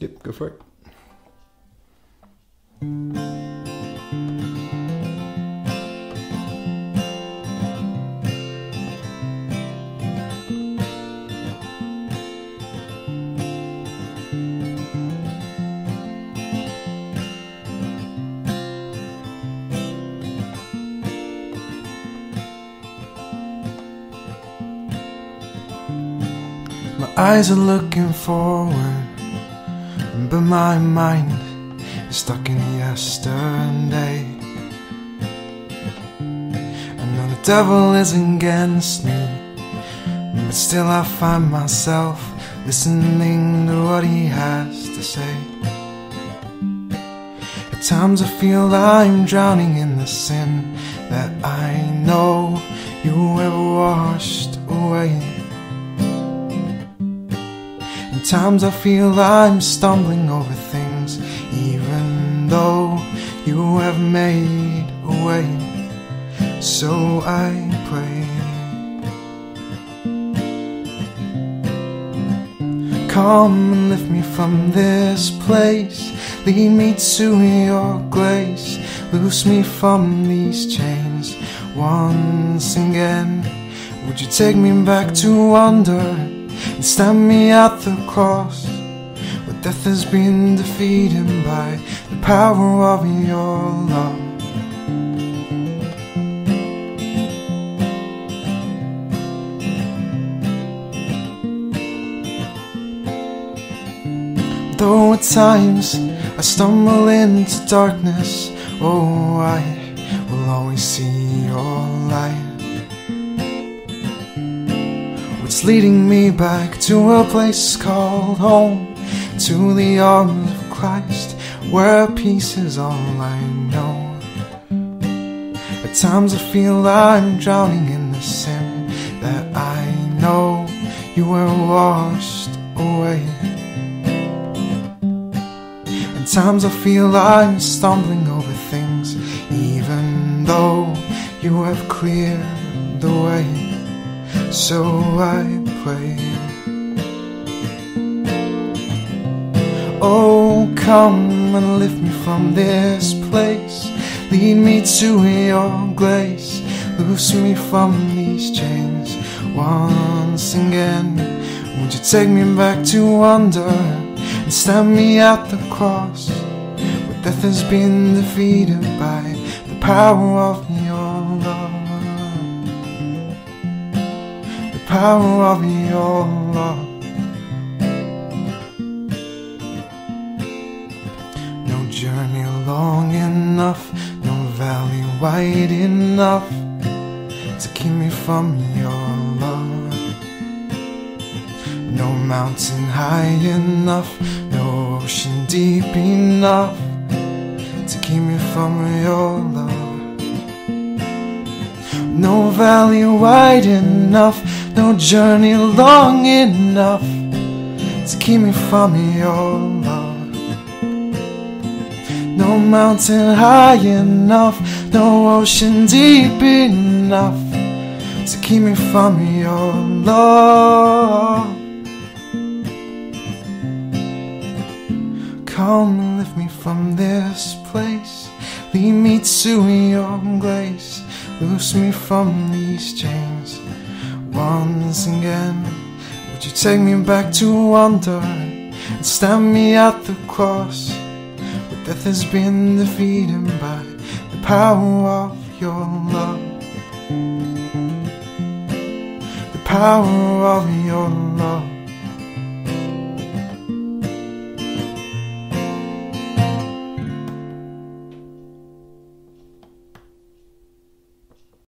Yep, go for it. My eyes are looking forward, but my mind is stuck in yesterday. I know the devil is against me, but still I find myself listening to what he has to say. At times I feel I'm drowning in the sin that I know you have washed away. And times I feel I'm stumbling over things, even though you have made a way. So I pray. Come and lift me from this place, lead me to your grace, loose me from these chains once again. Would you take me back to wonder? And stand me at the cross where death has been defeated by the power of your love. Though at times I stumble into darkness, oh, I will always see your light. It's leading me back to a place called home, to the arms of Christ, where peace is all I know. At times I feel I'm drowning in the sin that I know you were washed away. At times I feel I'm stumbling over things, even though you have cleared the way so I pray. Oh, come and lift me from this place, lead me to your grace, loose me from these chains once again. Would you take me back to wonder and stand me at the cross where death has been defeated by the power of your power of your love. No journey long enough, no valley wide enough to keep me from your love. No mountain high enough, no ocean deep enough to keep me from your love. No valley wide enough no journey long enough to keep me from your love. No mountain high enough, no ocean deep enough to keep me from your love. Come and lift me from this place, lead me to your grace, loose me from these chains once again. Would you take me back to wonder and stand me at the cross where death has been defeated by the power of your love? The power of your love.